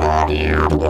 Yeah.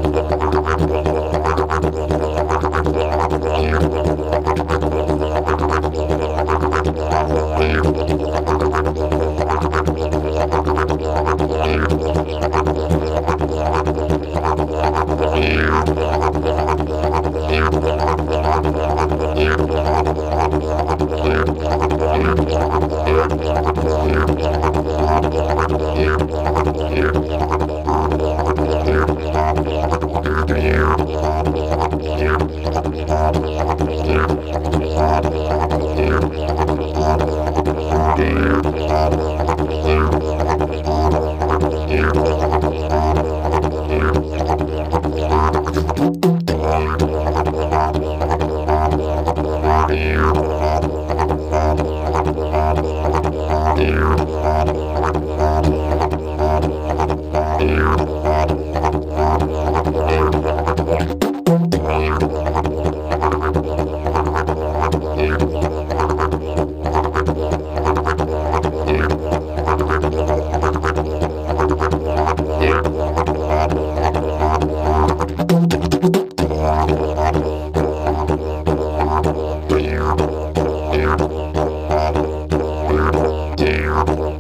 Yeah. Robin.